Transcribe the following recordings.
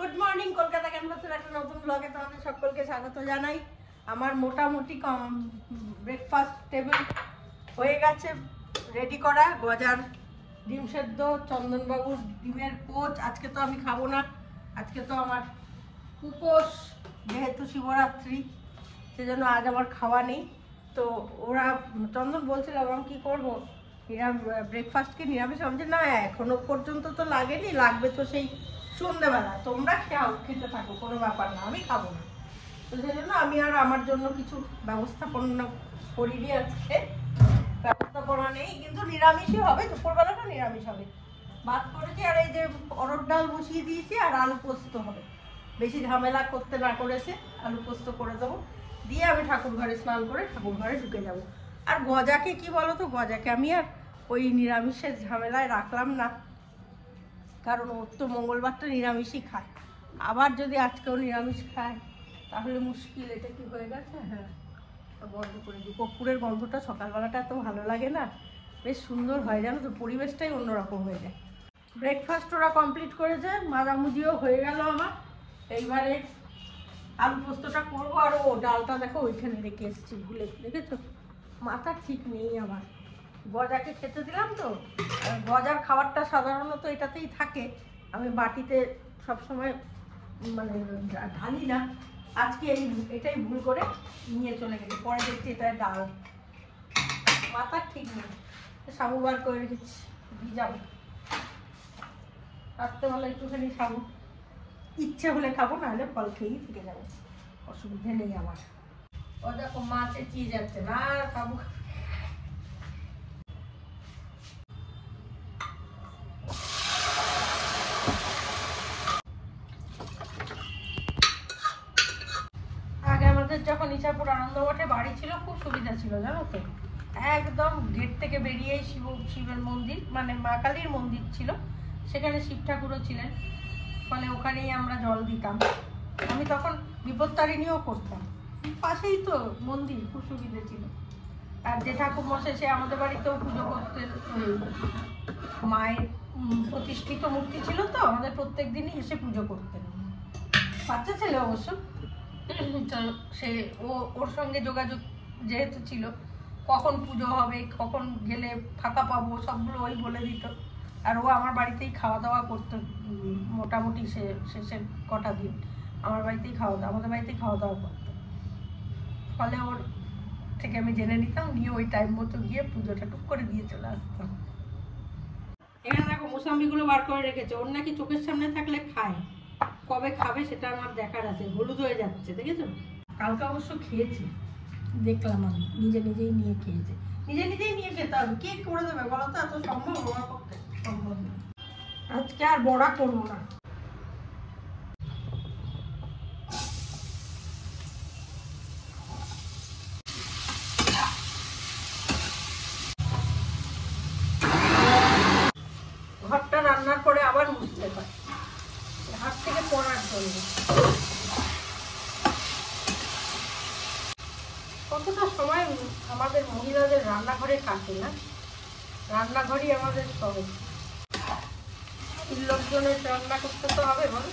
Good morning Kolkata ক্যানভাসের একটা নতুন ব্লগে তোমাদের সকলকে স্বাগত জানাই। আমার মোটামুটি কম ব্রেকফাস্ট টেবিল হয়ে গেছে রেডি করা গজার ডিম সেদ্ধ চন্দনবাবুর ডিমের পোচ আজকে তো আমি খাব না আজকে তো আমার উপোস যেহেতু শিবরাত্রি সেজন্য আজ আমার খাওয়া নেই। তো ওরা চন্দন বলছিল আমি কি করব? ব্রেকফাস্ট কি নিরামিষ? আমি বলছি, না এখনও পর্যন্ত তো লাগেনি লাগবে তো সেই সন্ধ্যেবেলা তোমরা খাও খেতে থাকো, কোনো ব্যাপার না, আমি খাব না। তো সেই জন্য আমি আর আমার জন্য কিছু ব্যবস্থাপনা করিনি আজকে। ব্যবস্থাপনা নেই, কিন্তু নিরামিষই হবে, দুপুরবেলাটা নিরামিষ হবে। ভাত করেছি আর এই যে অরড় ডাল বসিয়ে দিয়েছি, আর আলু পোস্ত হবে। বেশি ঝামেলা করতে না করেছে, আলু পোস্ত করে দেবো। দিয়ে আমি ঠাকুর ঘরে স্নান করে ঠাকুর ঘরে ঢুকে যাব। আর গজাকে কি বলো তো গজাকে আমি আর ওই নিরামিষের ঝামেলায় রাখলাম না। কারণ ওর তো মঙ্গলবারটা নিরামিষই খায়। আবার যদি আজকেও নিরামিষ খায়, তাহলে মুশকিল, এটা কি হয়ে গেছে? হ্যাঁ। বন্ধ করে দিই। কর্পূরের গন্ধটা সকালবেলাটা এত ভালো লাগে না, বেশ সুন্দর হয় জানো তো, পরিবেশটাই অন্যরকম হয়ে যায়। ব্রেকফাস্ট ওরা কমপ্লিট করেছে মাজামুজিও হয়ে গেল আমার। এইবারে আলু পোস্তটা করব, আর ও ডালটা দেখো ওইখানে রেখে এসেছি ভুলে। দেখেছ? মাথা ঠিক নেই আমার। গজাকে খেতে দিলাম তো। গজার খাবারটা সাধারণত এটাতেই থাকে। আমি বাটিতে সবসময় মানে ঢালি না। আজকে এই এটাই ভুল করে নিয়ে চলে গেছে। পরে দেখছি এটা ডাল। মাথা ঠিক নেই। সাবু বার করে রেখেছি ভিজাবো। রাত্রেবেলা একটুখানি সাবু ইচ্ছে হলে খাব, নাহলে ফল খেয়েই থেকে যাব। অসুবিধে নেই আমার। ও দেখো মা চেঁচিয়ে যাচ্ছে না, আর খাব আগে আমাদের যখন আনন্দ মঠে বাড়ি ছিল খুব সুবিধা ছিল জানো তো। একদম গেট থেকে বেরিয়েই শিব শিবের মন্দির মানে মা কালীর মন্দির ছিল। সেখানে শিব ঠাকুরও ছিলেন। ফলে ওখানেই আমরা জল দিতাম। আমি তখন বিপত্তারিণীও করতাম। পাশেই তো মন্দির খুব সুবিধে ছিল। আর যে ঠাকুর মশাই সে আমাদের বাড়িতেও পুজো করতেন। মায়ের প্রতিষ্ঠিত মূর্তি ছিল তো আমাদের প্রত্যেক দিনই এসে পুজো করতেন। বাচ্চা ছেলে অবশ্য। সে, ও, ওর সঙ্গে যোগাযোগ যেহেতু ছিল, কখন পুজো হবে, কখন গেলে ফাঁকা পাবো, সবগুলো ওই বলে দিত। আর ও আমার বাড়িতেই খাওয়া দাওয়া করতো মোটামুটি সে শেষের কটা দিন। আমার বাড়িতেই খাওয়া দাওয়া, আমাদের বাড়িতেই খাওয়া দাওয়া করতো। ফলে ওর থেকে আমি জেনে নিতাম, নিয়ে ওই টাইম মতো গিয়ে পুজোটা টুক করে দিয়ে চলে আসতাম। এখানে দেখো মোসাম্বিগুলো বার করে রেখেছে, ওর নাকি চোখের সামনে থাকলে খায়। কবে খাবে সেটা আমার দেখার আছে, হলুদ হয়ে যাচ্ছে, দেখেছ? কালকে অবশ্য খেয়েছে, দেখলাম আমি, নিজে নিজেই নিয়ে খেয়েছে। নিজে নিজেই নিয়ে খেতে হবে, কে করে দেবে বলো তো, এত সম্ভব? আমার পক্ষে সম্ভব না। আজকে আর বড়া করব না ঘরটা রান্নার পরে আবার মুছতে হয় হাত থেকে পড়ার জন্য কতটা সময় আমাদের মহিলাদের রান্নাঘরে কাটে না? রান্নাঘরই আমাদের সহজ লোকজনের রান্না করতে তো হবে, বল।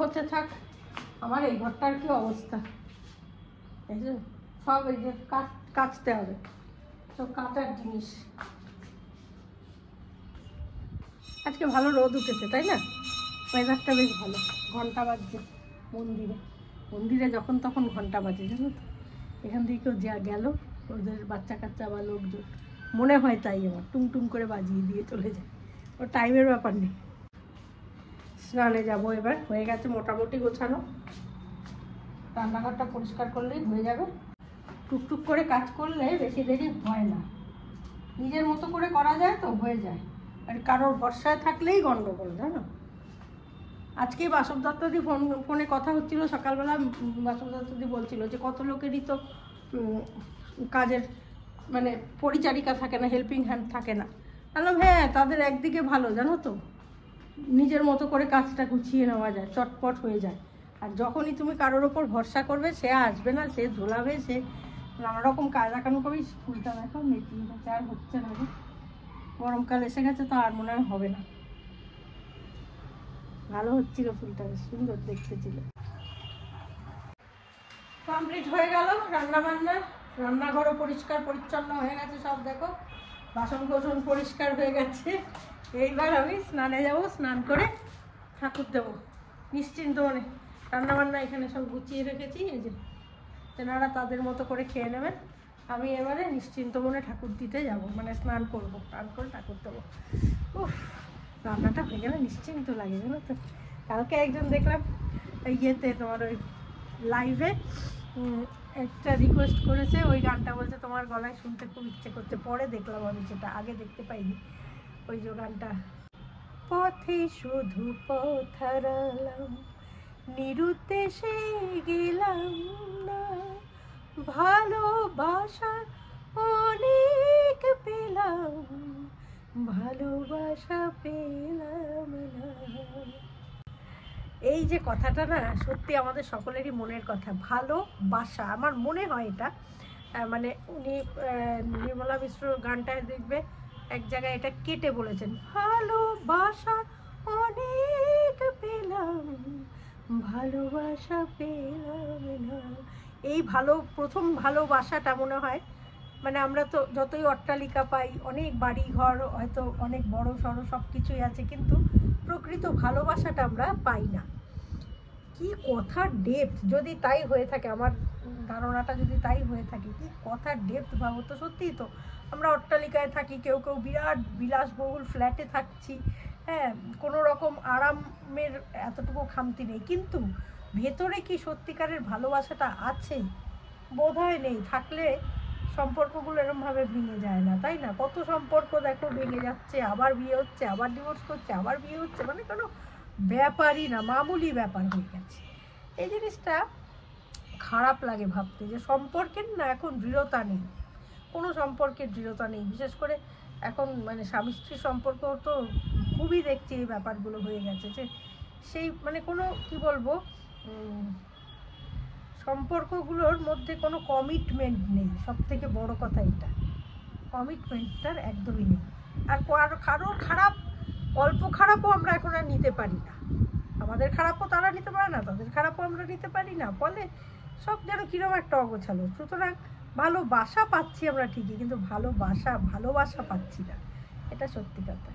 হতে থাক, আমার এই ঘরটার কি অবস্থা? সব এই যে কাচ, কাচতে হবে। সব কাটার জিনিস। আজকে ভালো রোদ উঠেছে, তাই না? ওয়েদারটা বেশ ভালো। ঘণ্টা বাজছে মন্দিরে। মন্দিরে যখন তখন ঘণ্টা বাজে, জানো তো? এখান থেকে কেউ যা গেল, ওদের বাচ্চা কাচ্চা বা লোকজন। মনে হয় তাই আমার টুং টুং করে বাজিয়ে দিয়ে চলে যায়। ও টাইমের ব্যাপার নেই। স্নানে যাব এবার। হয়ে গেছে মোটামুটি গোছানো। রান্নাঘরটা পরিষ্কার করলেই হয়ে যাবে। টুকটুক করে কাজ করলে বেশি দেরি হয় না। নিজের মতো করে করা যায় তো, হয়ে যায়। আর কারোর ভরসায় থাকলেই গণ্ডগোল জানো? আজকেই বাসব দত্তদি ফোন, ফোনে কথা হচ্ছিল, সকালবেলা বাসব দত্তদি বলছিল যে কত লোকেরই তো কাজের মানে পরিচারিকা থাকে না হেল্পিং হ্যান্ড থাকে না। বললাম হ্যাঁ তাদের একদিকে ভালো, জানো তো? নিজের মতো করে কাজটা গুছিয়ে নেওয়া যায়, চটপট হয়ে যায়। আর যখনই তুমি কারোর ওপর ভরসা করবে, সে আসবে না, সে ঝোলাবে, সে নানা রকম কায়দা কানুন করেই ফুলটা দেখো মেথি হচ্ছে আর হচ্ছে না গরমকাল এসে গেছে, তো আর মনে হয় হবে না। ভালো হচ্ছিল ফুলটা সুন্দর দেখতে ছিল। কমপ্লিট হয়ে গেল রান্না বান্না রান্নাঘরও পরিষ্কার, পরিচ্ছন্ন হয়ে গেছে সব, দেখো। বাসন কোসন পরিষ্কার হয়ে গেছে। এইবার আমি স্নানে যাব, স্নান করে ঠাকুর দেবো। নিশ্চিন্ত মনে। রান্না বান্না এখানে সব গুছিয়ে রেখেছি, এই যে তেনারা তাদের মতো করে খেয়ে নেবেন। আমি এবারে নিশ্চিন্ত মনে ঠাকুর দিতে যাব মানে স্নান করব, স্নান করে ঠাকুর দেবো। উফ। রান্নাটা হয়ে গেলে নিশ্চিন্ত লাগে, জানো তো? কালকে একজন দেখলাম ইয়েতে তোমার ওই লাইভে একটা রিকোয়েস্ট করেছে, ওই গানটা বলছে, তোমার গলায় শুনতে খুব ইচ্ছে করছে। পরে দেখলাম আমি সেটা আগে দেখতে পাইনি। ওই যে গানটা। পথে শুধু পথ হারালাম, নিরুদ্দেশে গেলাম না। ভালোবাসা অনেক পেলাম। ভালোবাসা পেলাম না। এই যে কথাটা না, সত্যি আমাদের সকলেরই মনের কথা। ভালোবাসা, আমার মনে হয় এটা। মানে উনি নির্মলা মিশ্র গানটায় দেখবে, এক জায়গায় এটা কেটে বলেছেন, ভালোবাসা অনেক পেলাম, ভালোবাসা পেলাম না। এই ভালো, প্রথম ভালোবাসাটা মনে হয় মানে আমরা তো যতই অট্টালিকা পাই, অনেক বাড়ি ঘর হয়তো অনেক বড় সড়ো সব কিছুই আছে, কিন্তু প্রকৃত ভালোবাসাটা আমরা পাই না। কি কথার ডেপথ যদি তাই হয়ে থাকে, আমার ধারণাটা যদি তাই হয়ে থাকে, কি কথার ডেপথ ভাবো তো সত্যিই তো? আমরা অট্টালিকায় থাকি, কেউ কেউ বিরাট বিলাসবহুল ফ্ল্যাটে থাকছি হ্যাঁ কোনো রকম আরামের এতটুকু খামতি নেই, কিন্তু ভেতরে কি সত্যিকারের ভালোবাসাটা আছে? বোধহয় নেই, থাকলে সম্পর্কগুলো এরমভাবে ভেঙে যায় না, তাই না? কত সম্পর্ক দেখো ভেঙে যাচ্ছে, আবার বিয়ে হচ্ছে, আবার ডিভোর্স করছে, আবার বিয়ে হচ্ছে মানে কোনো ব্যাপারই না, মামুলি ব্যাপার হয়ে গেছে। এই জিনিসটা খারাপ লাগে ভাবতে যে সম্পর্কের না এখন দৃঢ়তা নেই। কোনো সম্পর্কের দৃঢ়তা নেই, বিশেষ করে এখন মানে স্বামী স্ত্রীর সম্পর্ক তো খুবই দেখছি এই ব্যাপারগুলো হয়ে গেছে যে সেই মানে কোনো কি বলব সম্পর্কগুলোর মধ্যে কোনো কমিটমেন্ট নেই। সব থেকে বড় কথা এটা। কমিটমেন্টটার একদমই নেই। আর কারও কারোর খারাপ, অল্প খারাপও আমরা এখন আর নিতে পারি না। আমাদের খারাপও তারা নিতে পারে না, তাদের খারাপও আমরা নিতে পারি না। ফলে সব যেন কিরম একটা অগোছালো। সুতরাং ভালোবাসা পাচ্ছি আমরা ঠিকই, কিন্তু ভালোবাসা ভালোবাসা পাচ্ছি না। এটা সত্যি কথা।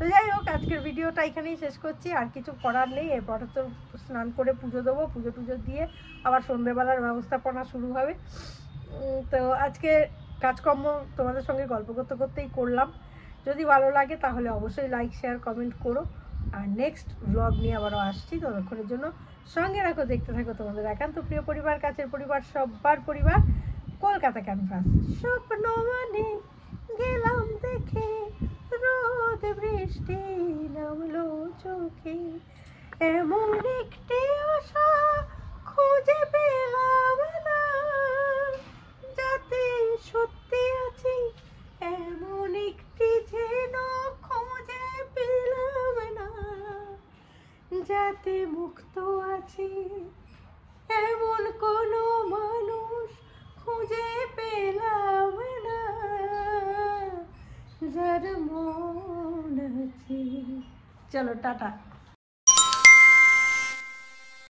তো যাই হোক, আজকের ভিডিওটা এখানেই শেষ করছি। আর কিছু করার নেই, এরপরে তো স্নান করে পুজো দেবো। পুজো টুজো দিয়ে আবার সন্ধেবেলার ব্যবস্থাপনা শুরু হবে। তো আজকে কাজকর্ম তোমাদের সঙ্গে গল্প করতে করতেই করলাম। যদি ভালো লাগে তাহলে অবশ্যই লাইক শেয়ার কমেন্ট করো। আর নেক্সট ব্লগ নিয়ে আবারও আসছি ততক্ষণের জন্য। সঙ্গে রাখো, দেখতে থাকো তোমাদের একান্ত প্রিয় পরিবার, কাছের পরিবার, সব্বার পরিবার। কলকাতা ক্যানভাস, স্বপ্ন মানে গেলাম দেখে। বৃষ্টি নামলো চোখে, এমন একটি আশা খুঁজে পেলাম না। যাতে সত্যি আছি, এমন একটি যেন খুঁজে পেলাম না। যাতে মুক্ত আছি, এমন কোনো মানুষ খুঁজে পেলাম না যার মন আছে চলো টাটা।